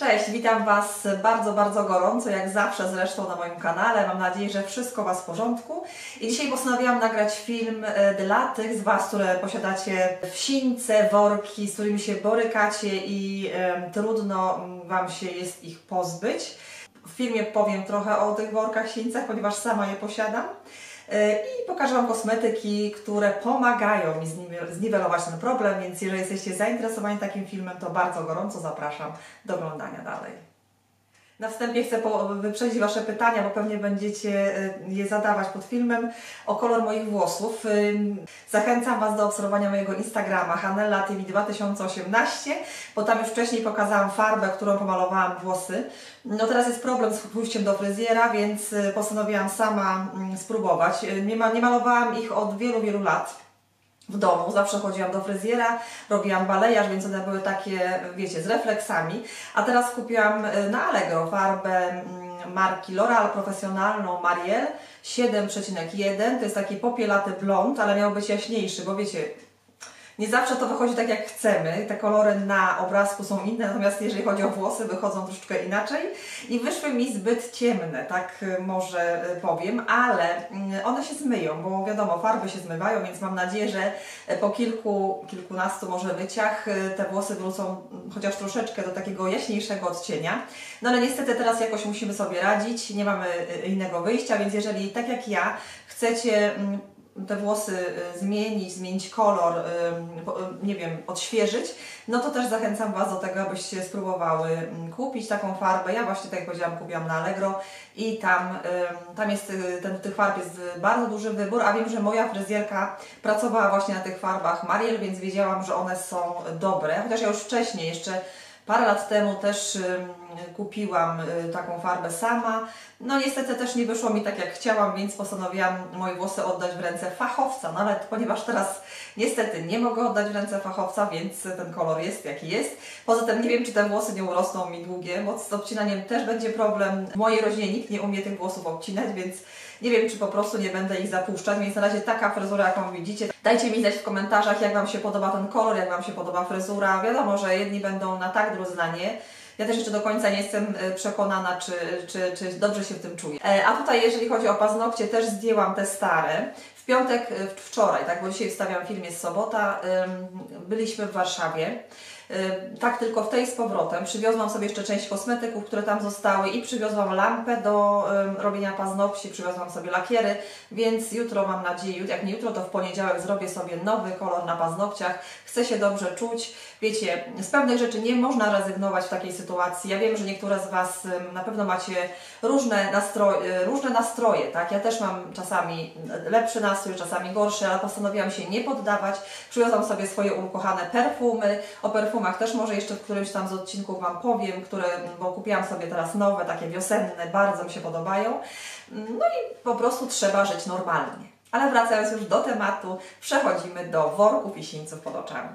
Cześć, witam Was bardzo, bardzo gorąco, jak zawsze zresztą na moim kanale. Mam nadzieję, że wszystko Was w porządku. I dzisiaj postanowiłam nagrać film e, dla tych z Was, które posiadacie wsińce, worki, z którymi się borykacie i e, trudno Wam się jest ich pozbyć. W filmie powiem trochę o tych workach, sińcach, ponieważ sama je posiadam. E, I pokażę Wam kosmetyki, które pomagają mi zniwelować ten problem, więc jeżeli jesteście zainteresowani takim filmem, to bardzo gorąco zapraszam do oglądania dalej. Na wstępie chcę wyprzedzić Wasze pytania, bo pewnie będziecie y, je zadawać pod filmem o kolor moich włosów. Zachęcam Was do obserwowania mojego Instagrama Hanella TV 2018, bo tam już wcześniej pokazałam farbę, którą pomalowałam włosy. No teraz jest problem z pójściem do fryzjera, więc y, postanowiłam sama mm, spróbować. Y, nie, nie malowałam ich od wielu, wielu lat w domu. Zawsze chodziłam do fryzjera, robiłam balejarz, więc one były takie, wiecie, z refleksami. A teraz kupiłam y, na Allegro farbę mm, marki L'Oreal profesjonalną Mariel 7,1. To jest taki popielaty blond, ale miał być jaśniejszy, bo wiecie, nie zawsze to wychodzi tak jak chcemy. Te kolory na obrazku są inne, natomiast jeżeli chodzi o włosy, wychodzą troszeczkę inaczej. I wyszły mi zbyt ciemne, tak y, może y, powiem, ale mm, one się zmyją, bo wiadomo, farby się zmywają, więc mam nadzieję, że po kilku, kilkunastu może myciach y, te włosy wrócą mm, chociaż troszeczkę do takiego jaśniejszego odcienia. No ale niestety teraz jakoś musimy sobie radzić, nie mamy innego wyjścia, więc jeżeli tak jak ja chcecie mm, te włosy y, zmienić, zmienić kolor, y, y, nie wiem, odświeżyć, no to też zachęcam Was do tego, abyście spróbowały mm, kupić taką farbę. Ja właśnie, tak jak powiedziałam, kupiłam na Allegro i tam, tam jest, ten, tych farb jest bardzo duży wybór, a wiem, że moja fryzjerka pracowała właśnie na tych farbach Mariel, więc wiedziałam, że one są dobre, chociaż ja już wcześniej jeszcze Parę lat temu też kupiłam y, taką farbę sama. No niestety też nie wyszło mi tak jak chciałam, więc postanowiłam moje włosy oddać w ręce fachowca. No ale ponieważ teraz niestety nie mogę oddać w ręce fachowca, więc ten kolor jest jaki jest. Poza tym nie wiem, czy te włosy nie urosną mi długie, bo z obcinaniem też będzie problem. W mojej rodzinie nikt nie umie tych włosów obcinać, więc nie wiem, czy po prostu nie będę ich zapuszczać, więc na razie taka fryzura, jaką widzicie. Dajcie mi znać w komentarzach, jak Wam się podoba ten kolor, jak Wam się podoba fryzura. Wiadomo, że jedni będą na tak, drudzy na nie. Ja też jeszcze do końca nie jestem e, przekonana, czy, czy, czy dobrze się w tym czuję. E, a tutaj, jeżeli chodzi o paznokcie, też zdjęłam te stare. W piątek, e, wczoraj, tak, bo dzisiaj wstawiam film, jest sobota, byliśmy w Warszawie. Tak tylko w tej z powrotem. Przywiozłam sobie jeszcze część kosmetyków, które tam zostały i przywiozłam lampę do robienia paznokci, przywiozłam sobie lakiery, więc jutro mam nadzieję, jak nie jutro, to w poniedziałek zrobię sobie nowy kolor na paznokciach. Chcę się dobrze czuć. Wiecie, z pewnych rzeczy nie można rezygnować w takiej sytuacji. Ja wiem, że niektóre z Was na pewno macie różne nastroje, różne nastroje tak? Ja też mam czasami lepszy nastrój, czasami gorszy, ale postanowiłam się nie poddawać. Przywiozłam sobie swoje ukochane perfumy. O perfumach też może jeszcze w którymś tam z odcinków Wam powiem, które, bo kupiłam sobie teraz nowe, takie wiosenne, bardzo mi się podobają. No i po prostu trzeba żyć normalnie. Ale wracając już do tematu, przechodzimy do worków i sińców pod oczami.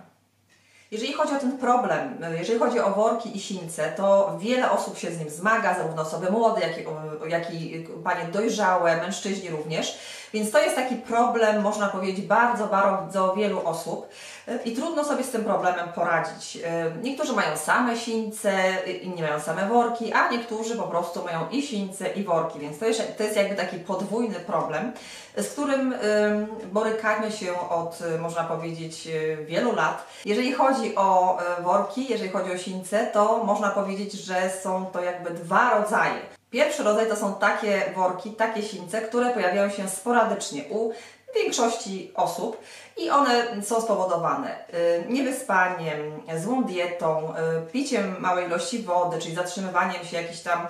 Jeżeli chodzi o ten problem, jeżeli chodzi o worki i sińce, to wiele osób się z nim zmaga, zarówno osoby młode, jak i, jak i panie dojrzałe, mężczyźni również. Więc to jest taki problem, można powiedzieć, bardzo, bardzo wielu osób i trudno sobie z tym problemem poradzić. Niektórzy mają same sińce, inni mają same worki, a niektórzy po prostu mają i sińce, i worki, więc to jest, to jest jakby taki podwójny problem, z którym borykamy się od, można powiedzieć, wielu lat. Jeżeli chodzi o worki, jeżeli chodzi o sińce, to można powiedzieć, że są to jakby dwa rodzaje. Pierwszy rodzaj to są takie worki, takie sińce, które pojawiają się sporadycznie u większości osób i one są spowodowane y, niewyspaniem, złą dietą, y, piciem małej ilości wody, czyli zatrzymywaniem się jakichś tam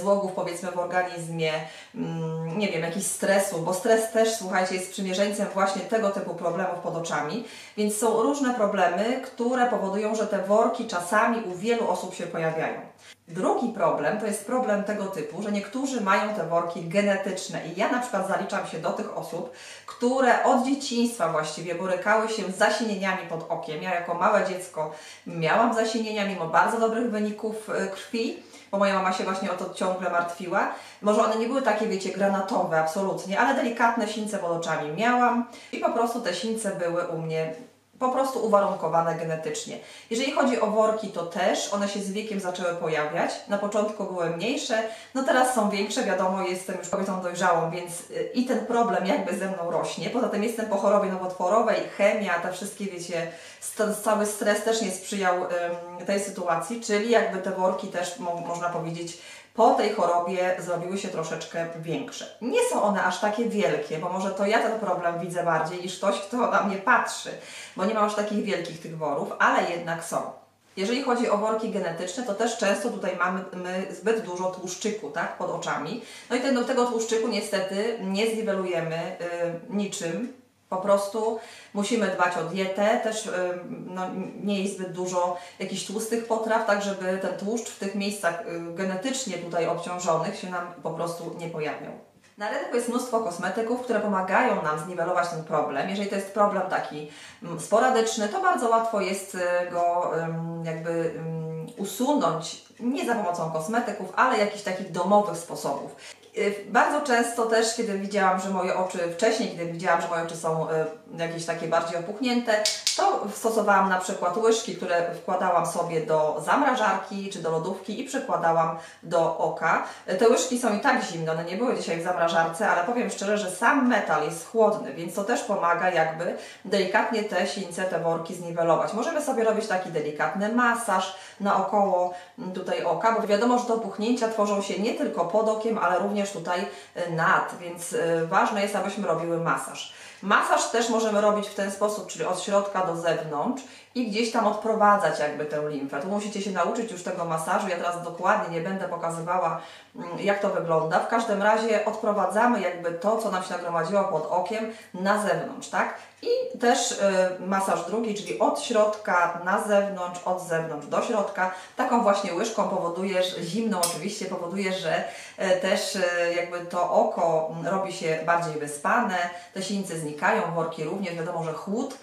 złogów powiedzmy w organizmie, mm, nie wiem, jakiś stresu, bo stres też, słuchajcie, jest przymierzeńcem właśnie tego typu problemów pod oczami, więc są różne problemy, które powodują, że te worki czasami u wielu osób się pojawiają. Drugi problem to jest problem tego typu, że niektórzy mają te worki genetyczne i ja na przykład zaliczam się do tych osób, które od dzieciństwa właściwie borykały się z zasinieniami pod okiem. Ja jako małe dziecko miałam zasinienia mimo bardzo dobrych wyników y, krwi, bo moja mama się właśnie o to ciągle martwiła. Może one nie były takie, wiecie, granatowe absolutnie, ale delikatne sińce pod oczami miałam i po prostu te sińce były u mnie po prostu uwarunkowane genetycznie. Jeżeli chodzi o worki, to też one się z wiekiem zaczęły pojawiać. Na początku były mniejsze, no teraz są większe. Wiadomo, jestem już kobietą dojrzałą, więc y, i ten problem jakby ze mną rośnie. Poza tym jestem po chorobie nowotworowej, chemia, te wszystkie, wiecie, cały stres też nie sprzyjał tej sytuacji, czyli jakby te worki też, mo można powiedzieć, po tej chorobie zrobiły się troszeczkę większe. Nie są one aż takie wielkie, bo może to ja ten problem widzę bardziej niż ktoś, kto na mnie patrzy, bo nie ma aż takich wielkich tych worów, ale jednak są. Jeżeli chodzi o worki genetyczne, to też często tutaj mamy zbyt dużo tłuszczyku tak, pod oczami. No i ten, do tego tłuszczyku niestety nie zniwelujemy y, niczym, po prostu musimy dbać o dietę, też no, nie jest zbyt dużo jakichś tłustych potraw, tak żeby ten tłuszcz w tych miejscach y, genetycznie tutaj obciążonych się nam po prostu nie pojawiał. Na rynku jest mnóstwo kosmetyków, które pomagają nam zniwelować ten problem. Jeżeli to jest problem taki sporadyczny, to bardzo łatwo jest y, go jakby usunąć nie za pomocą kosmetyków, ale jakichś takich domowych sposobów. Y, bardzo często też, kiedy widziałam, że moje oczy, wcześniej, kiedy widziałam, że moje oczy są y, jakieś takie bardziej opuchnięte, to stosowałam na przykład łyżki, które wkładałam sobie do zamrażarki czy do lodówki i przykładałam do oka. Y, te łyżki są i tak zimne, one nie były dzisiaj w zamrażarce, ale powiem szczerze, że sam metal jest chłodny, więc to też pomaga jakby delikatnie te sińce, te worki zniwelować. Możemy sobie robić taki delikatny masaż naokoło tutaj oka, bo wiadomo, że te opuchnięcia tworzą się nie tylko pod okiem, ale również również tutaj nad, więc e, ważne jest, abyśmy robiły masaż. Masaż też możemy robić w ten sposób, czyli od środka do zewnątrz i gdzieś tam odprowadzać jakby tę limfę. Tu musicie się nauczyć już tego masażu. Ja teraz dokładnie nie będę pokazywała, mm, jak to wygląda. W każdym razie odprowadzamy jakby to, co nam się nagromadziło pod okiem na zewnątrz, tak? I też y, masaż drugi, czyli od środka na zewnątrz, od zewnątrz do środka. Taką właśnie łyżką powodujesz, zimną oczywiście, powoduje, że y, też y, jakby to oko robi się bardziej wyspane, te sińce znikają, worki również, wiadomo, że chłód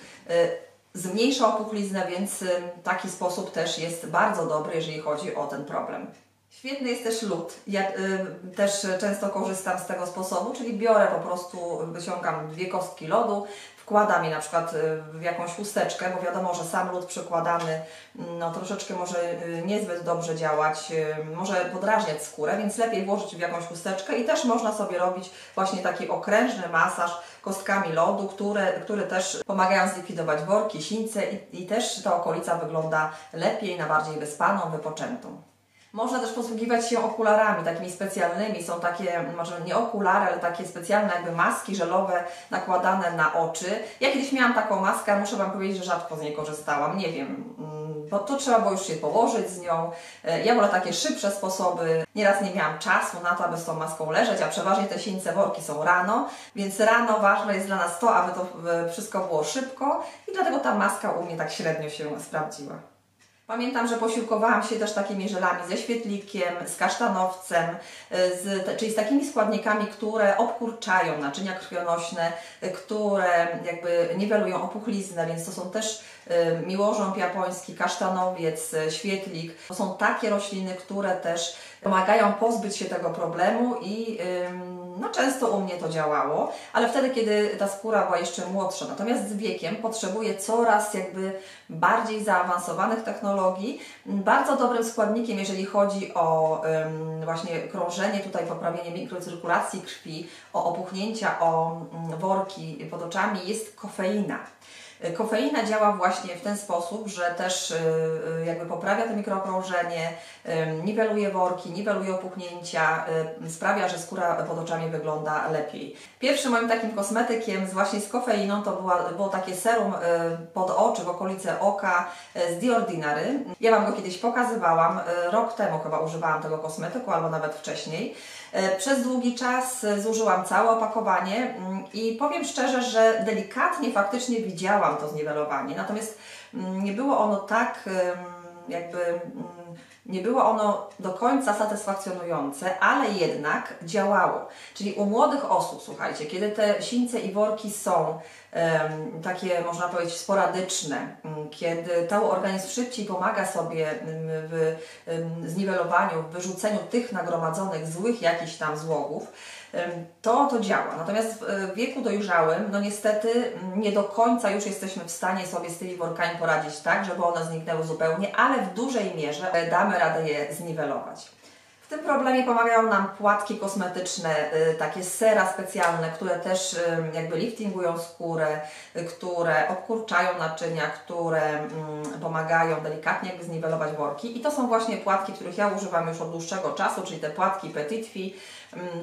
zmniejsza opuchliznę, więc taki sposób też jest bardzo dobry, jeżeli chodzi o ten problem. Świetny jest też lód. Ja y, też często korzystam z tego sposobu, czyli biorę po prostu, wyciągam dwie kostki lodu, wkładam je na przykład y, w jakąś chusteczkę, bo wiadomo, że sam lód przykładany mm, no, troszeczkę może y, niezbyt dobrze działać, y, może podrażniać skórę, więc lepiej włożyć w jakąś chusteczkę i też można sobie robić właśnie taki okrężny masaż kostkami lodu, które, które też pomagają zlikwidować worki, sińce i, i też ta okolica wygląda lepiej, na bardziej wyspaną, wypoczętą. Można też posługiwać się okularami, takimi specjalnymi. Są takie, może nie okulary, ale takie specjalne jakby maski żelowe nakładane na oczy. Ja kiedyś miałam taką maskę, muszę Wam powiedzieć, że rzadko z niej korzystałam. Nie wiem, mm, bo to trzeba było już się położyć z nią. E, ja wolę takie szybsze sposoby. Nieraz nie miałam czasu na to, aby z tą maską leżeć, a przeważnie te sińce worki są rano, więc rano ważne jest dla nas to, aby to e, wszystko było szybko i dlatego ta maska u mnie tak średnio się sprawdziła. Pamiętam, że posiłkowałam się też takimi żelami ze świetlikiem, z kasztanowcem, z, czyli z takimi składnikami, które obkurczają naczynia krwionośne, które jakby niwelują opuchliznę, więc to są też y, miłożąb japoński, kasztanowiec, świetlik. To są takie rośliny, które też pomagają pozbyć się tego problemu i no, często u mnie to działało, ale wtedy, kiedy ta skóra była jeszcze młodsza. Natomiast z wiekiem potrzebuje coraz jakby bardziej zaawansowanych technologii. Bardzo dobrym składnikiem, jeżeli chodzi o właśnie krążenie, tutaj poprawienie mikrocyrkulacji krwi, o opuchnięcia, o worki pod oczami, jest kofeina. Kofeina działa właśnie w ten sposób, że też y, y, jakby poprawia to mikrokrążenie, niweluje worki, niweluje opuchnięcia, sprawia, że skóra pod oczami wygląda lepiej. Pierwszym moim takim kosmetykiem właśnie z kofeiną to była, było takie serum pod oczy, w okolice oka z The Ordinary. Ja Wam go kiedyś pokazywałam, rok temu chyba używałam tego kosmetyku, albo nawet wcześniej. E, przez długi czas zużyłam całe opakowanie mm, i powiem szczerze, że delikatnie faktycznie widziałam to zniwelowanie, natomiast mm, nie było ono tak jakby mm, nie było ono do końca satysfakcjonujące, ale jednak działało. Czyli u młodych osób, słuchajcie, kiedy te sińce i worki są takie, można powiedzieć, sporadyczne, mm, kiedy cały organizm szybciej pomaga sobie mm, w zniwelowaniu, w wyrzuceniu tych nagromadzonych złych jakichś tam złogów, to to działa. Natomiast w wieku dojrzałym, no niestety nie do końca już jesteśmy w stanie sobie z tymi workami poradzić tak, żeby one zniknęły zupełnie, ale w dużej mierze damy radę je zniwelować. Tym problemie pomagają nam płatki kosmetyczne, y, takie sera specjalne, które też jakby liftingują skórę, y, które obkurczają naczynia, które mm, pomagają delikatnie jakby zniwelować worki. I to są właśnie płatki, których ja używam już od dłuższego czasu, czyli te płatki Petit Fi,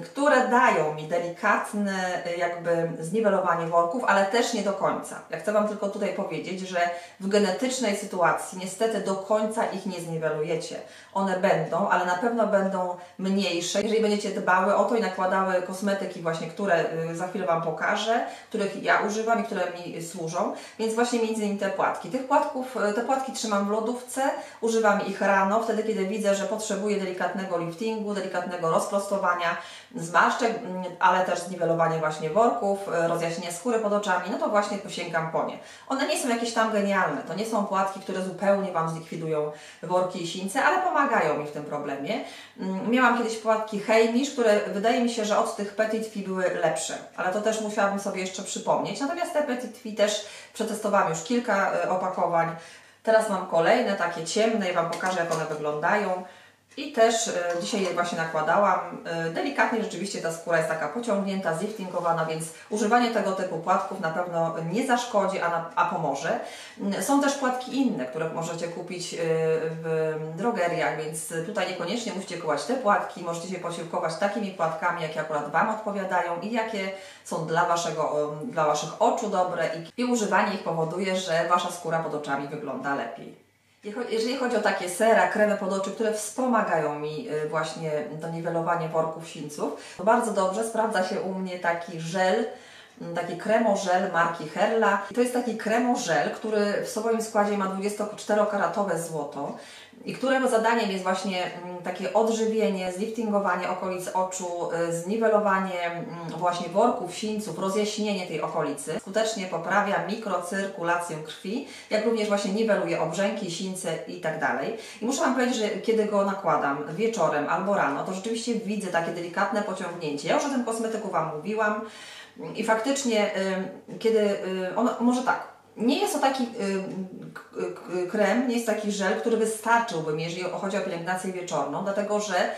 które dają mi delikatne y, jakby zniwelowanie worków, ale też nie do końca. Ja chcę Wam tylko tutaj powiedzieć, że w genetycznej sytuacji niestety do końca ich nie zniwelujecie. One będą, ale na pewno będą mniejsze, jeżeli będziecie dbały o to i nakładały kosmetyki właśnie, które y, za chwilę Wam pokażę, których ja używam i które mi służą, więc właśnie między innymi te płatki. Tych płatków, y, te płatki trzymam w lodówce, używam ich rano, wtedy kiedy widzę, że potrzebuję delikatnego liftingu, delikatnego rozprostowania, zmarszczek, mm, ale też zniwelowanie właśnie worków, e, rozjaśnienie skóry pod oczami, no to właśnie posięgam po nie. One nie są jakieś tam genialne, to nie są płatki, które zupełnie Wam zlikwidują worki i sińce, ale pomagają mi w tym problemie. Mm, miałam kiedyś płatki Heimish, które wydaje mi się, że od tych Petit Fi były lepsze, ale to też musiałabym sobie jeszcze przypomnieć. Natomiast te Petit Fi też przetestowałam już kilka e, opakowań. Teraz mam kolejne, takie ciemne i Wam pokażę, jak one wyglądają. I też e, dzisiaj je właśnie nakładałam. E, delikatnie rzeczywiście ta skóra jest taka pociągnięta, zliftingowana, więc używanie tego typu płatków na pewno nie zaszkodzi, a, na, a pomoże. Mm, są też płatki inne, które możecie kupić e, w drogeriach, więc tutaj niekoniecznie musicie kupować te płatki, możecie się posiłkować takimi płatkami, jakie akurat Wam odpowiadają i jakie są dla, waszego, dla Waszych oczu dobre i, i używanie ich powoduje, że Wasza skóra pod oczami wygląda lepiej. Jeżeli chodzi o takie sera, kremy pod oczy, które wspomagają mi y, właśnie to niwelowanie worków sińców, to bardzo dobrze sprawdza się u mnie taki żel, mm, taki kremożel marki Herla. To jest taki kremożel, który w swoim składzie ma 24-karatowe złoto i którego zadaniem jest właśnie mm, takie odżywienie, zliftingowanie okolic oczu, y, zniwelowanie mm, właśnie worków, sińców, rozjaśnienie tej okolicy. Skutecznie poprawia mikrocyrkulację krwi, jak również właśnie niweluje obrzęki, sińce tak dalej. I muszę Wam powiedzieć, że kiedy go nakładam wieczorem albo rano, to rzeczywiście widzę takie delikatne pociągnięcie. Ja już o tym kosmetyku Wam mówiłam i faktycznie, kiedy on, może tak, nie jest to taki y, krem, nie jest taki żel, który wystarczyłby mi, jeżeli chodzi o pielęgnację wieczorną, dlatego że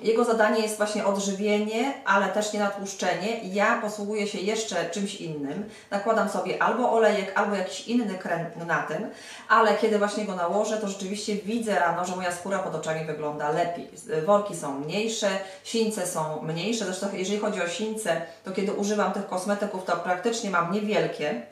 jego zadanie jest właśnie odżywienie, ale też nie natłuszczenie. Ja posługuję się jeszcze czymś innym. Nakładam sobie albo olejek, albo jakiś inny krem na tym, ale kiedy właśnie go nałożę, to rzeczywiście widzę rano, że moja skóra pod oczami wygląda lepiej. Worki są mniejsze, sińce są mniejsze. Zresztą jeżeli chodzi o sińce, to kiedy używam tych kosmetyków, to praktycznie mam niewielkie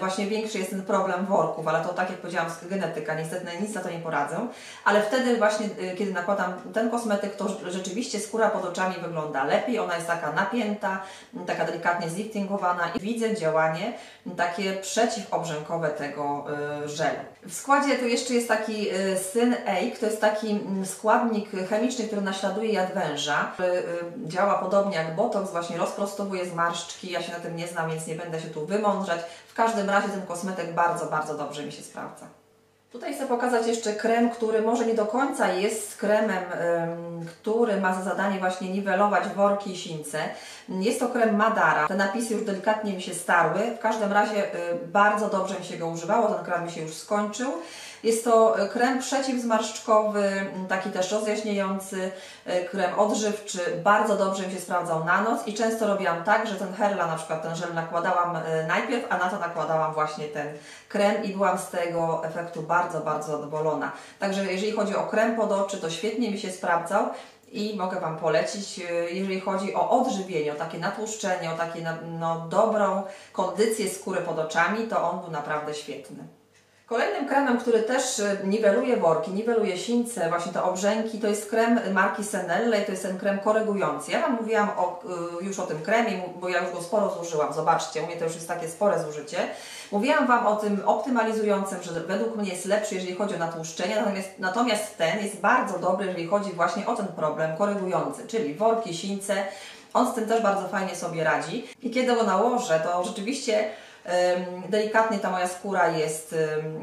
właśnie większy jest ten problem worków, ale to tak jak powiedziałam, genetyka, niestety nic na to nie poradzę, ale wtedy właśnie, y, kiedy nakładam ten kosmetyk, to rzeczywiście skóra pod oczami wygląda lepiej, ona jest taka napięta, taka delikatnie zliftingowana i widzę działanie takie przeciwobrzękowe tego y, żelu. W składzie tu jeszcze jest taki y, syn Eik, to jest taki mm, składnik chemiczny, który naśladuje jad węża, który działa podobnie jak botox, właśnie rozprostowuje zmarszczki, ja się na tym nie znam, więc nie będę się tu wymądrzać. W każdym razie ten kosmetyk bardzo, bardzo dobrze mi się sprawdza. Tutaj chcę pokazać jeszcze krem, który może nie do końca jest kremem, który ma za zadanie właśnie niwelować worki i sińce. Jest to krem Madara. Te napisy już delikatnie mi się starły. W każdym razie y, bardzo dobrze mi się go używało. Ten krem mi się już skończył. Jest to e, krem przeciwzmarszczkowy, taki też rozjaśniający, e, krem odżywczy. Bardzo dobrze mi się sprawdzał na noc i często robiłam tak, że ten Herla, na przykład ten żel nakładałam e, najpierw, a na to nakładałam właśnie ten krem i byłam z tego efektu bardzo, bardzo zadowolona. Także jeżeli chodzi o krem pod oczy, to świetnie mi się sprawdzał. I mogę Wam polecić, jeżeli chodzi o odżywienie, o takie natłuszczenie, o takie no, dobrą kondycję skóry pod oczami, to on był naprawdę świetny. Kolejnym kremem, który też y, niweluje worki, niweluje sińce, właśnie te obrzęki, to jest krem marki Senelle i to jest ten krem korygujący. Ja Wam mówiłam o, y, już o tym kremie, bo ja już go sporo zużyłam. Zobaczcie, u mnie to już jest takie spore zużycie. Mówiłam Wam o tym optymalizującym, że według mnie jest lepszy, jeżeli chodzi o natłuszczenie, natomiast, natomiast ten jest bardzo dobry, jeżeli chodzi właśnie o ten problem korygujący, czyli worki, sińce. On z tym też bardzo fajnie sobie radzi. I kiedy go nałożę, to rzeczywiście Delikatnie ta moja skóra jest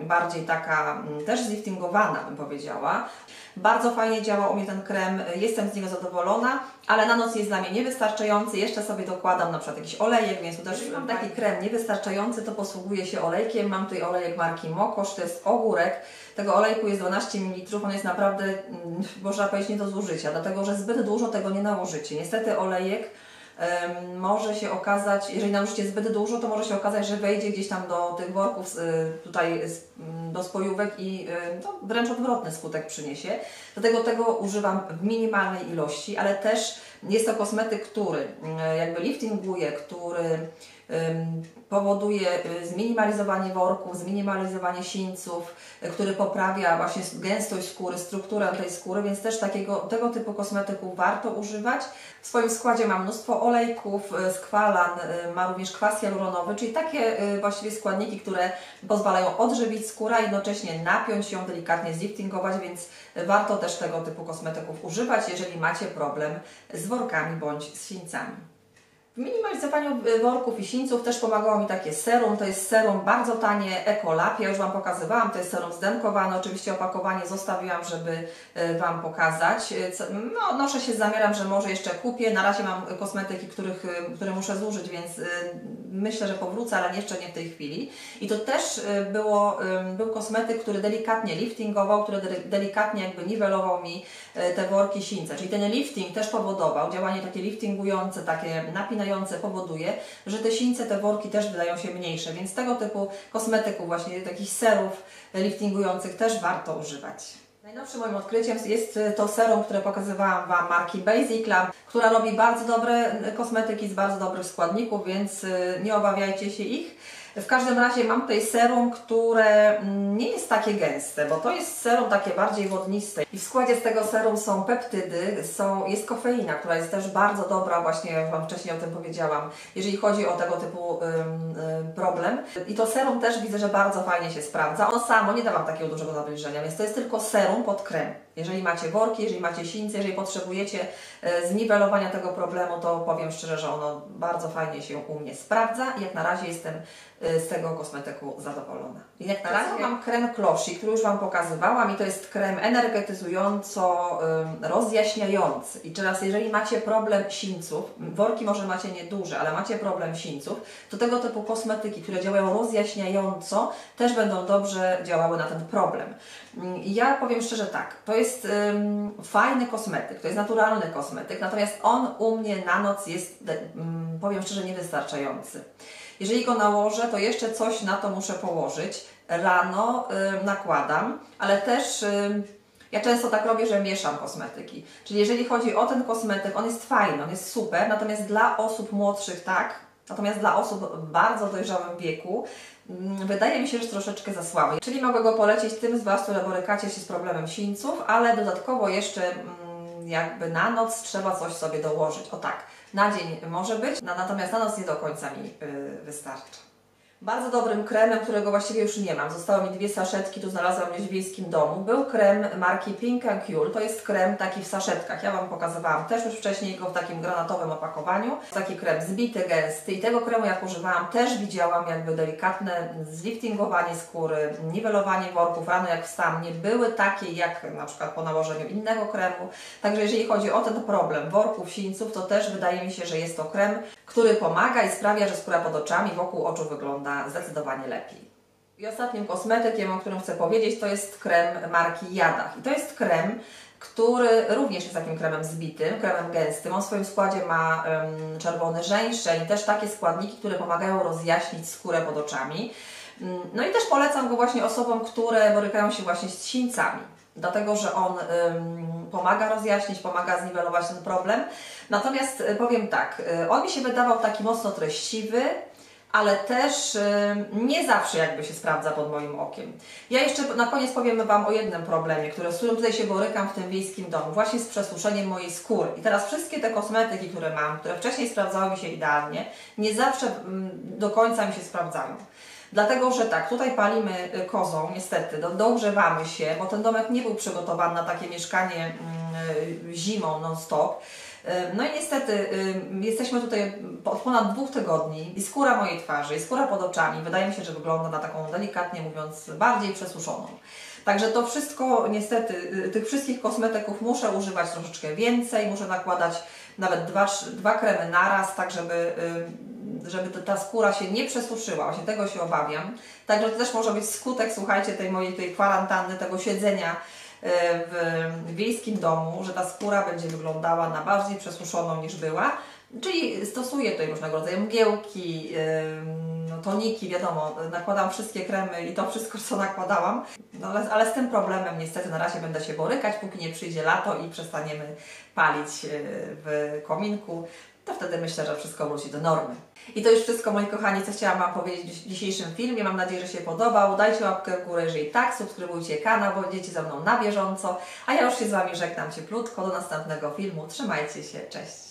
bardziej taka mm, też zliftingowana, bym powiedziała. Bardzo fajnie działa u mnie ten krem, jestem z niego zadowolona, ale na noc jest dla mnie niewystarczający. Jeszcze sobie dokładam na przykład jakiś olejek, więc tu też mam taki krem niewystarczający, to posługuję się olejkiem. Mam tutaj olejek marki Mokosz, to jest ogórek. Tego olejku jest 12 ml, on jest naprawdę, mm, można powiedzieć, nie do zużycia, dlatego że zbyt dużo tego nie nałożycie. Niestety olejek może się okazać, jeżeli nałożycie zbyt dużo, to może się okazać, że wejdzie gdzieś tam do tych worków tutaj mm, do spojówek i to wręcz odwrotny skutek przyniesie. Dlatego tego używam w minimalnej ilości, ale też jest to kosmetyk, który mm, jakby liftinguje, który powoduje y, zminimalizowanie worków, zminimalizowanie sińców, y, który poprawia właśnie gęstość skóry, strukturę tej skóry, więc też takiego, tego typu kosmetyków warto używać. W swoim składzie ma mnóstwo olejków, y, skwalan, ma również kwas hialuronowy, czyli takie właściwie składniki, które pozwalają odżywić skórę, jednocześnie napiąć ją, delikatnie zliftingować, więc warto też tego typu kosmetyków używać, jeżeli macie problem z workami bądź z sińcami. W minimalizowaniu worków i sińców też pomagało mi takie serum. To jest serum bardzo tanie, Ecolab. Ja już Wam pokazywałam, to jest serum zdemkowane. Oczywiście opakowanie zostawiłam, żeby e, Wam pokazać. E, no, noszę się z zamiarem, że może jeszcze kupię. Na razie mam kosmetyki, których, e, które muszę zużyć, więc myślę, że powrócę, ale jeszcze nie w tej chwili. I to też było, był kosmetyk, który delikatnie liftingował, który delikatnie jakby niwelował mi te worki sińce. Czyli ten lifting też powodował, działanie takie liftingujące, takie napinające powoduje, że te sińce, te worki też wydają się mniejsze, więc tego typu kosmetyków, właśnie takich serów liftingujących też warto używać. Najnowszym moim odkryciem jest to serum, które pokazywałam Wam marki Basic Lab, która robi bardzo dobre kosmetyki z bardzo dobrych składników, więc y, nie obawiajcie się ich. W każdym razie mam tutaj serum, które mm, nie jest takie gęste, bo to jest serum takie bardziej wodniste. I w składzie z tego serum są peptydy, są, jest kofeina, która jest też bardzo dobra, właśnie Wam wcześniej o tym powiedziałam, jeżeli chodzi o tego typu ym, problem. I to serum też widzę, że bardzo fajnie się sprawdza. Ono samo nie da Wam takiego dużego nawilżenia, więc to jest tylko serum pod krem. Jeżeli macie worki, jeżeli macie sińce, jeżeli potrzebujecie e, zniwelowania tego problemu, to powiem szczerze, że ono bardzo fajnie się u mnie sprawdza i jak na razie jestem e, z tego kosmetyku zadowolona. I jak na razie mam krem Closhi, który już Wam pokazywałam i to jest krem energetyzująco rozjaśniający. I teraz, jeżeli macie problem sińców, worki może macie nieduże, ale macie problem sińców, to tego typu kosmetyki, które działają rozjaśniająco, też będą dobrze działały na ten problem. Mm, ja powiem szczerze tak, to jest um, fajny kosmetyk, to jest naturalny kosmetyk, natomiast on u mnie na noc jest, um, powiem szczerze, niewystarczający. Jeżeli go nałożę, to jeszcze coś na to muszę położyć. Rano um, nakładam, ale też ja często tak robię, że mieszam kosmetyki. Czyli jeżeli chodzi o ten kosmetyk, on jest fajny, on jest super, natomiast dla osób młodszych tak, natomiast dla osób w bardzo dojrzałym wieku Mm, wydaje mi się, że troszeczkę za słaby. Czyli mogę go polecić tym z Was, które borykacie się z problemem sińców, ale dodatkowo jeszcze mm, jakby na noc trzeba coś sobie dołożyć. O tak, na dzień może być, natomiast na noc nie do końca mi y, wystarcza. Bardzo dobrym kremem, którego właściwie już nie mam. Zostały mi dwie saszetki, tu znalazłam w wiejskim domu. Był krem marki Pink and Cure. To jest krem taki w saszetkach. Ja Wam pokazywałam też już wcześniej go w takim granatowym opakowaniu. Taki krem zbity, gęsty i tego kremu jak używałam też widziałam jakby delikatne zliftingowanie skóry, niwelowanie worków. Rano jak wstałam nie były takie jak na przykład po nałożeniu innego kremu. Także jeżeli chodzi o ten problem worków, sińców, to też wydaje mi się, że jest to krem, który pomaga i sprawia, że skóra pod oczami wokół oczu wygląda zdecydowanie lepiej. I ostatnim kosmetykiem, o którym chcę powiedzieć, to jest krem marki Jadach. I to jest krem, który również jest takim kremem zbitym, kremem gęstym. On w swoim składzie ma um, czerwony żeńszeń, też takie składniki, które pomagają rozjaśnić skórę pod oczami. Um, no i też polecam go właśnie osobom, które borykają się właśnie z sińcami dlatego że on um, pomaga rozjaśnić, pomaga zniwelować ten problem. Natomiast powiem tak, y, on mi się wydawał taki mocno treściwy, ale też y, nie zawsze jakby się sprawdza pod moim okiem. Ja jeszcze na koniec powiem Wam o jednym problemie, który, z którym tutaj się borykam w tym wiejskim domu, właśnie z przesuszeniem mojej skóry. I teraz wszystkie te kosmetyki, które mam, które wcześniej sprawdzały mi się idealnie, nie zawsze mm, do końca mi się sprawdzają. Dlatego, że tak, tutaj palimy y, kozą, niestety, do, dogrzewamy się, bo ten domek nie był przygotowany na takie mieszkanie mm, y, zimą non-stop. Y, No i niestety y, jesteśmy tutaj od ponad dwóch tygodni i skóra mojej twarzy, i skóra pod oczami wydaje mi się, że wygląda na taką delikatnie mówiąc bardziej przesuszoną. Także to wszystko niestety, y, tych wszystkich kosmetyków muszę używać troszeczkę więcej, muszę nakładać nawet dwa, dwa kremy naraz, tak żeby, y, żeby ta- skóra się nie przesuszyła, właśnie tego się obawiam. Także to też może być skutek, słuchajcie, tej mojej tej kwarantanny, tego siedzenia w wiejskim domu, że ta skóra będzie wyglądała na bardziej przesuszoną niż była. Czyli stosuję tutaj różnego rodzaju mgiełki, ym, no, toniki, wiadomo, nakładam wszystkie kremy i to wszystko, co nakładałam. No, ale, ale z tym problemem niestety na razie będę się borykać, póki nie przyjdzie lato i przestaniemy palić yy, w kominku. To wtedy myślę, że wszystko wróci do normy. I to już wszystko, moi kochani, co chciałam Wam powiedzieć w dzisiejszym filmie. Mam nadzieję, że się podobał. Dajcie łapkę w górę, jeżeli tak, subskrybujcie kanał, bo będziecie ze mną na bieżąco. A ja już się z Wami żegnam cieplutko. Do następnego filmu. Trzymajcie się. Cześć!